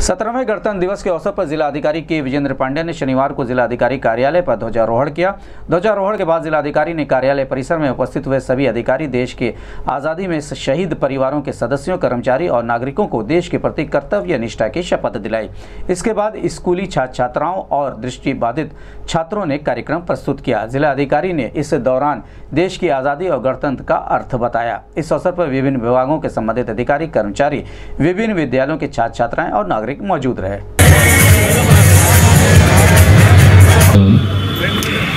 सत्रहवें गणतंत्र दिवस के अवसर पर जिलाधिकारी के विजेंद्र पांडे ने शनिवार को जिलाधिकारी कार्यालय पर ध्वजारोहण किया। ध्वजारोहण के बाद जिलाधिकारी ने कार्यालय परिसर में उपस्थित हुए सभी अधिकारी, देश के आज़ादी में शहीद परिवारों के सदस्यों, कर्मचारी और नागरिकों को देश के प्रति कर्तव्य निष्ठा की शपथ दिलाई। इसके बाद स्कूली छात्र छात्राओं और दृष्टिबाधित छात्रों ने कार्यक्रम प्रस्तुत किया। जिलाधिकारी ने इस दौरान देश की आज़ादी और गणतंत्र का अर्थ बताया। इस अवसर पर विभिन्न विभागों के संबंधित अधिकारी, कर्मचारी, विभिन्न विद्यालयों के छात्र छात्राएँ और नागरिक मौजूद रहे।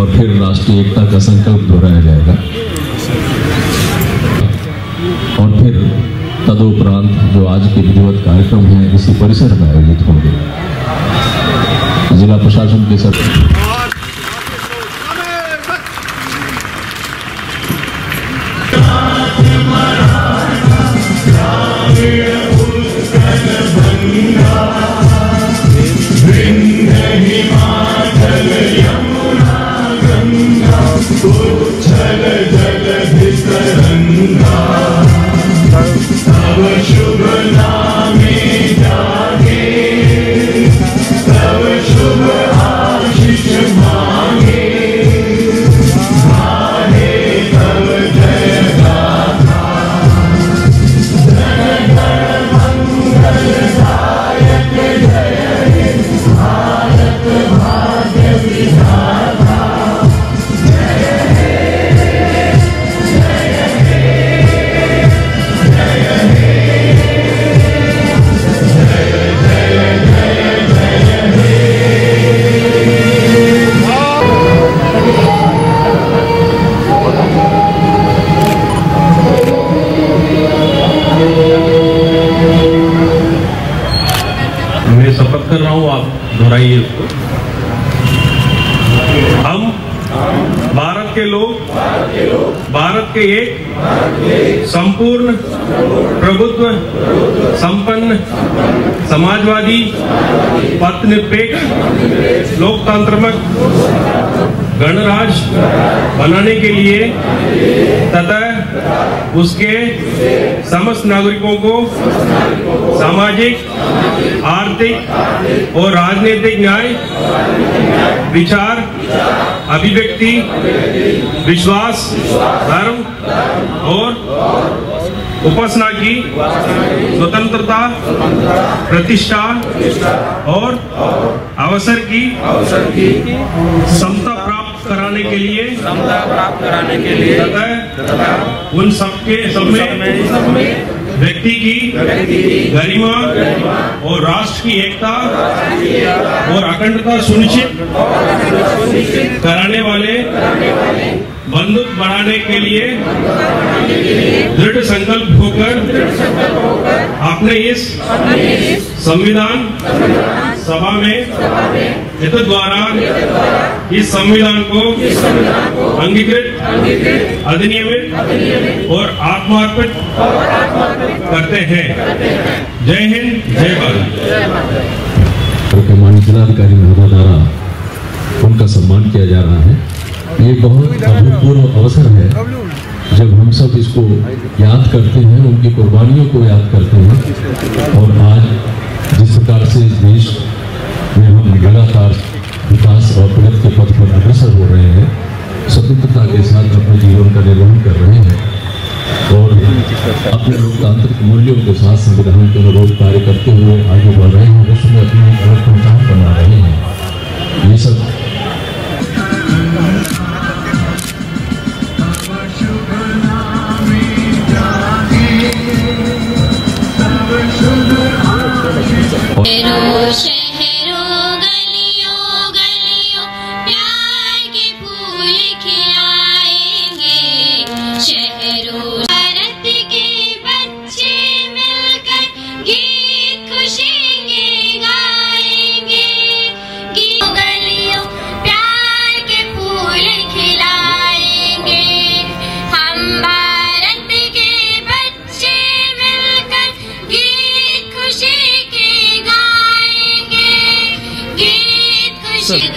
और फिर राष्ट्रीय एकता का संकल्प दोहराया जाएगा। और फिर तदुपरांत जो आज के विधिवत कार्यक्रम है इसी परिसर में आयोजित होंगे। जिला प्रशासन के सब मैं के एक संपूर्ण प्रभुत्व, संपन्न, समाजवादी, पथनिरपेक्ष लोकतंत्रात्मक गणराज बनाने के लिए तथा उसके समस्त नागरिकों को सामाजिक, आर्थिक और राजनीतिक न्याय, विचार अभिव्यक्ति विश्वास धर्म और उपासना की स्वतंत्रता प्रतिष्ठा और अवसर की समता प्राप्त कराने के लिए क्षमता प्राप्त कराने के लिए तथा उन सबके सब में व्यक्ति की, गरिमा और राष्ट्र की एकता और अखंडता सुनिश्चित कराने वाले बंदूक बढ़ाने के लिए दृढ़ संकल्प होकर आपने इस संविधान सभा में हित द्वारा इस संविधान को अंगीकृत अधिनियमित और आत्मार्पित करते हैं। जय हिंद जय भारत। के माननीय जिलाधिकारी महोदय द्वारा उनका सम्मान किया जा रहा है? ये बहुत अभूतपूर्व अवसर है जब हम सब इसको याद करते हैं उनकी कुर्बानियों को याद करते हैं और आज जिस प्रकार से देश में हम लगातार विकास और प्रगति के पथ पर अग्रसर हो रहे हैं। स्वतंत्रता के साथ अपने जीवन का निर्वहन कर रहे हैं और अपने लोकतांत्रिक मूल्यों के साथ संविधान के अनुरूप कार्य करते हुए आगे बढ़ रहे हैं विश्व में अपनी अलग पहचान बना रहे हैं। ये सब शहरों गीत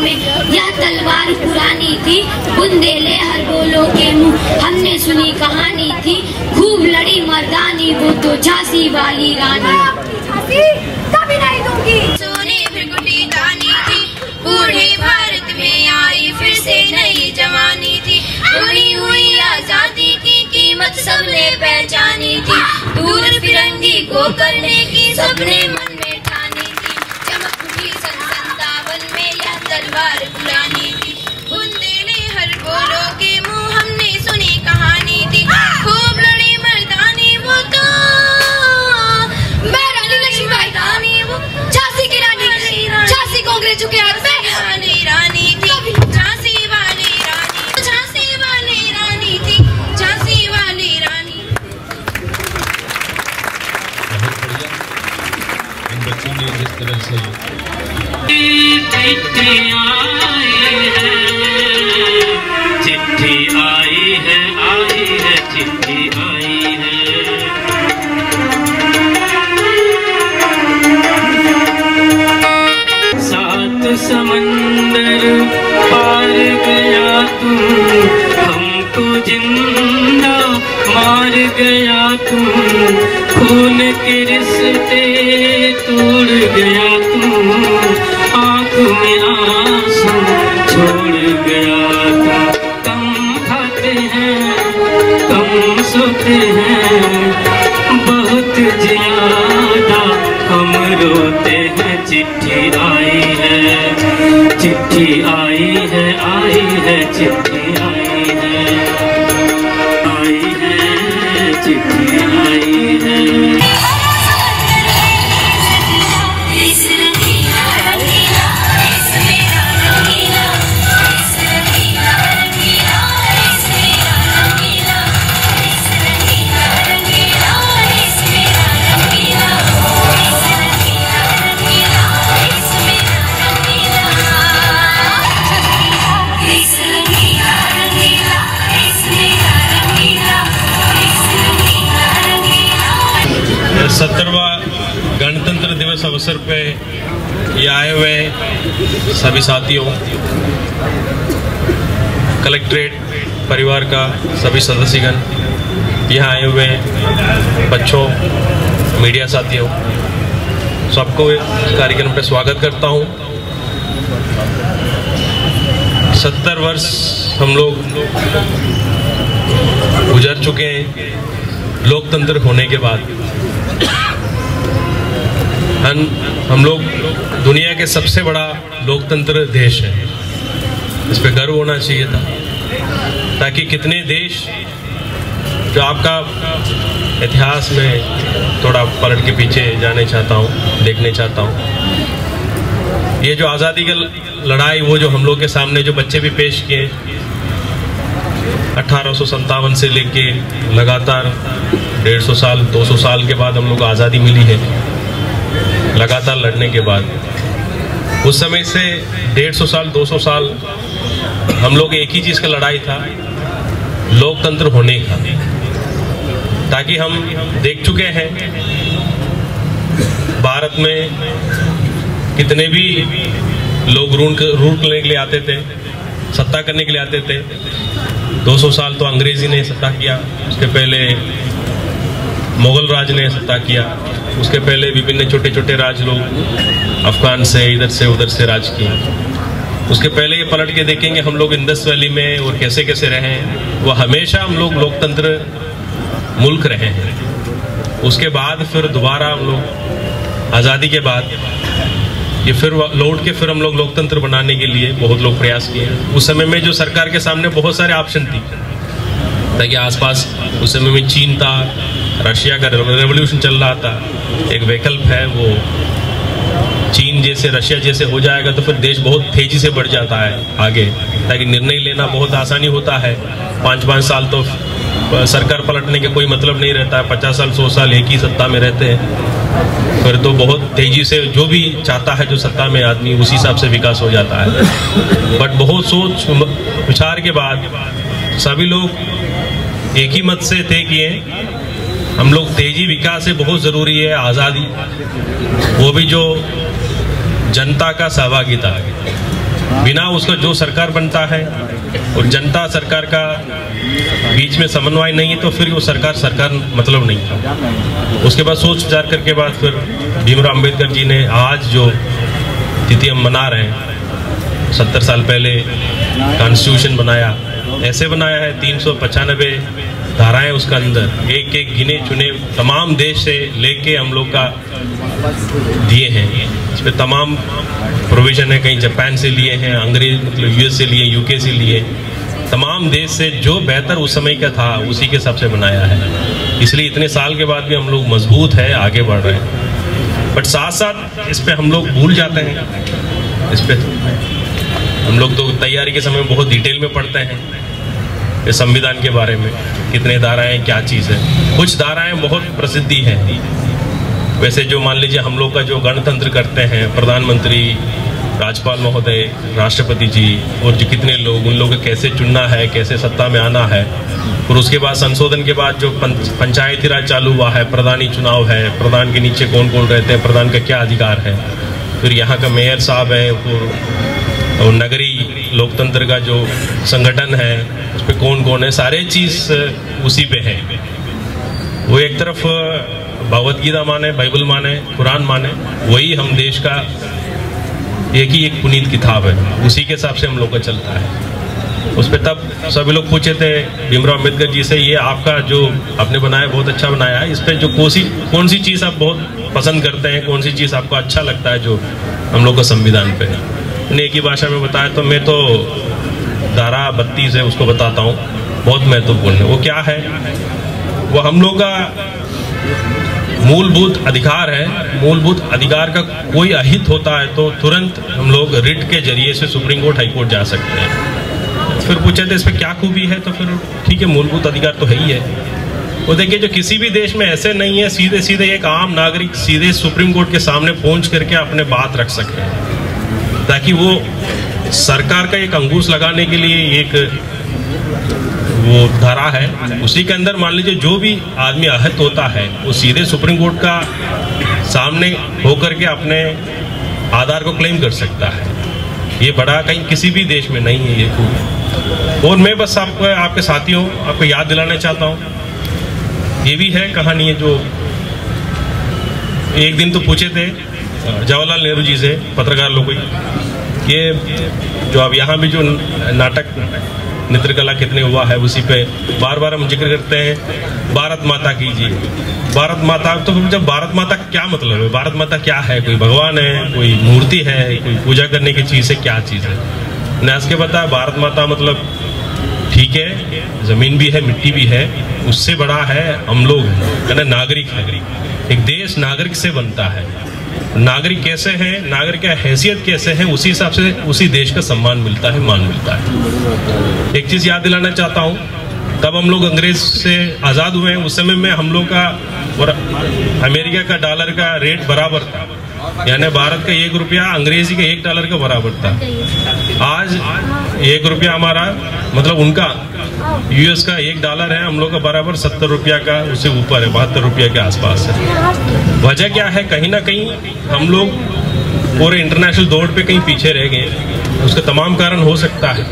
में। यह तलवार पुरानी थी बुंदेले हर बोलो के मुँह। हमने सुनी कहानी थी खूब लड़ी मर्दानी वो तो झांसी वाली रानी। कभी नहीं दूँगी। सोने दानी थी बूढ़े भारत में आई फिर से नई जवानी थी। हुई हुई आज़ादी की कीमत सबने पहचानी थी। दूर फिरंगी को करने की सबने मन Yeah. गणतंत्र दिवस अवसर पे ये आए हुए सभी साथियों, कलेक्ट्रेट, परिवार का सभी सदस्यगण, यहाँ आए हुए बच्चों, मीडिया साथियों, सबको कार्यक्रम पे स्वागत करता हूँ। सत्तर वर्ष हम लोग गुजर चुके हैं, लोकतंत्र होने के बाद। हम हम लोग दुनिया के सबसे बड़ा लोकतंत्र देश है। इस पर गर्व होना चाहिए था, ताकि कितने देश जो आपका इतिहास में थोड़ा पलट के पीछे जाने चाहता हूँ, देखने चाहता हूँ। ये जो आज़ादी की लड़ाई, वो जो हम लोग के सामने जो बच्चे भी पेश किए, अठारह सौ सत्तावन से लेके लगातार डेढ़ सौ साल 200 साल के बाद हम लोग को आज़ादी मिली है। लगातार लड़ने के बाद। उस समय से डेढ़ सौ साल 200 साल हम लोग एक ही चीज़ का लड़ाई था, लोकतंत्र होने का। ताकि हम देख चुके हैं, भारत में कितने भी लोग रूल रूल करने के लिए आते थे, सत्ता करने के लिए आते थे 200 साल तो अंग्रेज़ी ने सत्ता किया, उसके पहले मुगल राज ने सत्ता किया। उसके पहले विभिन्न छोटे छोटे राज लोग अफगान से, इधर से, उधर से राज किए। उसके पहले ये पलट के देखेंगे हम लोग इंदस वैली में और कैसे कैसे रहे हैं। वो हमेशा हम लोग लोकतंत्र मुल्क रहे हैं। उसके बाद फिर दोबारा हम लोग आज़ादी के बाद ये फिर लौट के फिर हम लोग लोकतंत्र बनाने के लिए बहुत लोग प्रयास किए। उस समय में जो सरकार के सामने बहुत सारे ऑप्शन थी। ताकि आसपास उस समय में चीन था, रशिया का रेवोल्यूशन चल रहा था। एक विकल्प है वो, चीन जैसे, रशिया जैसे हो जाएगा तो फिर देश बहुत तेज़ी से बढ़ जाता है आगे। ताकि निर्णय लेना बहुत आसानी होता है। पाँच पाँच साल तो सरकार पलटने का कोई मतलब नहीं रहता है। पचास साल, सौ साल एक ही सत्ता में रहते हैं। फिर तो बहुत तेज़ी से जो भी चाहता है, जो सत्ता में आदमी, उसी हिसाब से विकास हो जाता है। बट बहुत सोच, विचार के बाद सभी लोग एक ही मत से तय किए हम लोग तेज़ी विकास से बहुत ज़रूरी है, आज़ादी। वो भी जो जनता का सहभागिता बिना उसका जो सरकार बनता है, और जनता सरकार का बीच में समन्वय नहीं है तो फिर वो सरकार सरकार मतलब नहीं था। उसके बाद सोच विचार करके बाद फिर भीमराव अंबेडकर जी ने आज जो तिथि हम मना रहे हैं, सत्तर साल पहले कॉन्स्टिट्यूशन बनाया ऐसे बनाया है तीन सौ पचानबे धाराएँ उसका अंदर। एक एक गिने चुने तमाम देश से लेके हम लोग का दिए हैं। इसमें तमाम प्रोविज़न है, कहीं जापान से लिए हैं, अंग्रेज़ मतलब यूएस से लिए यूके से लिए। तमाम देश से जो बेहतर उस समय का था, उसी के हिसाब से बनाया है। इसलिए इतने साल के बाद भी हम लोग मज़बूत है, आगे बढ़ रहे हैं। बट साथ साथ इस पर हम लोग भूल जाते हैं। इस पे हम लोग तो तैयारी के समय बहुत डिटेल में पढ़ते हैं संविधान के बारे में कितने धाराएँ क्या चीज़ है। कुछ धाराएँ बहुत प्रसिद्धि है। वैसे जो मान लीजिए हम लोग का जो गणतंत्र करते हैं प्रधानमंत्री राज्यपाल महोदय राष्ट्रपति जी और जो कितने लोग उन लोगों कैसे चुनना है कैसे सत्ता में आना है और उसके बाद संशोधन के बाद जो पंच, पंचायती राज चालू हुआ है प्रधानी चुनाव है प्रधान के नीचे कौन कौन रहते हैं प्रधान का क्या अधिकार है। फिर यहाँ का मेयर साहब है और, नगरी लोकतंत्र का जो संगठन है उस पर कौन कौन है सारे चीज़ उसी पे है। वो एक तरफ़ भगवत गीता माने बाइबल माने कुरान माने वही हम देश का एक ही एक पुनीत किताब है उसी के हिसाब से हम लोग का चलता है। उस पर तब सभी लोग पूछे थे भीमराव अंबेडकर जी से ये आपका जो आपने बनाया बहुत अच्छा बनाया है इस पर जो कौन सी कौन सी चीज़ आप बहुत पसंद करते हैं कौन सी चीज़ आपको अच्छा लगता है जो हम लोग का संविधान पे? है ही भाषा में बताया तो मैं तो धारा बत्तीस है उसको बताता हूँ। बहुत महत्वपूर्ण है। वो क्या है? वो हम लोग का मूलभूत अधिकार है। मूलभूत अधिकार का कोई अहित होता है तो तुरंत हम लोग रिट के ज़रिए से सुप्रीम कोर्ट, हाई कोर्ट जा सकते हैं। फिर पूछे थे इस पर क्या खूबी है? तो फिर ठीक है, मूलभूत अधिकार तो है ही है। वो देखिए, जो किसी भी देश में ऐसे नहीं है सीधे सीधे एक आम नागरिक सीधे सुप्रीम कोर्ट के सामने पहुँच करके अपने बात रख सके ताकि वो सरकार का एक अंकुश लगाने के लिए एक वो धारा है, उसी के अंदर मान लीजिए जो भी आदमी आहत होता है, वो सीधे सुप्रीम कोर्ट का सामने होकर के अपने आधार को क्लेम कर सकता है। ये बड़ा कहीं किसी भी देश में नहीं है ये खूब और मैं बस आपको, आपके साथियों, आपको याद दिलाना चाहता हूँ। ये भी है कहानी है जो एक दिन तो पूछे थे जवाहरलाल नेहरू जी से पत्रकार लोग ये जो अब यहाँ भी जो नाटक कला कितने हुआ है, उसी पे बार बार हम ज़िक्र करते हैं। भारत माता कीजिए भारत माता तो जब भारत माता क्या मतलब है? भारत माता क्या है? कोई भगवान है, कोई मूर्ति है, कोई पूजा करने की चीज़ है, क्या चीज़ है? न्यास के बताया भारत माता मतलब ठीक है, ज़मीन भी है, मिट्टी भी है, उससे बड़ा है, हम लोग हैं नागरिक है। एक देश नागरिक से बनता है। नागरिक कैसे हैं, नागरिक का हैसियत कैसे है, उसी हिसाब से उसी देश का सम्मान मिलता है, मान मिलता है। एक चीज़ याद दिलाना चाहता हूँ, तब हम लोग अंग्रेज़ से आज़ाद हुए उस समय में हम लोग का और अमेरिका का डॉलर का रेट बराबर था, यानी भारत का एक रुपया, अंग्रेज़ी का एक डॉलर का बराबर था। आज एक रुपया हमारा मतलब उनका, यूएस का एक डॉलर है, हम लोग का बराबर सत्तर रुपया का, उससे ऊपर है, बहत्तर रुपया के आसपास है। वजह क्या है? कहीं ना कहीं हम लोग पूरे इंटरनेशनल दौड़ पे कहीं पीछे रह गए उसका तमाम कारण हो सकता है।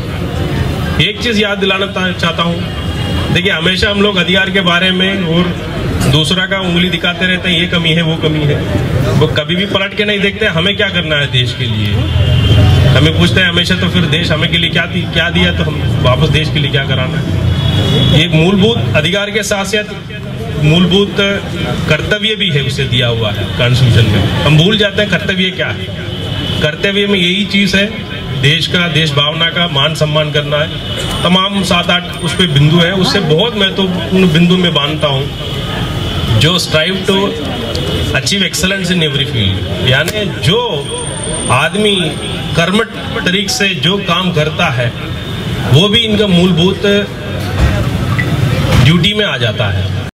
एक चीज़ याद दिलाना चाहता हूँ। देखिए हमेशा हम लोग अधिकार के बारे में और दूसरा का उंगली दिखाते रहते हैं ये कमी है वो कमी है। वो कभी भी पलट के नहीं देखते हमें क्या करना है देश के लिए? हमें पूछते हैं हमेशा तो फिर देश हमें के लिए क्या दी, क्या दिया तो हम वापस देश के लिए क्या कराना है? एक मूलभूत अधिकार के साथ साथ मूलभूत कर्तव्य भी है उसे दिया हुआ है कॉन्स्टिट्यूशन में। हम भूल जाते हैं कर्तव्य क्या है। कर्तव्य में यही चीज़ है, देश का, देश भावना का मान सम्मान करना है। तमाम सात आठ उस पर बिंदु है, उससे बहुत महत्वपूर्ण तो बिंदु में बांधता हूँ, जो strive to achieve excellence in every field यानी जो आदमी कर्मठ तरीक से जो काम करता है, वो भी इनका मूलभूत ड्यूटी में आ जाता है।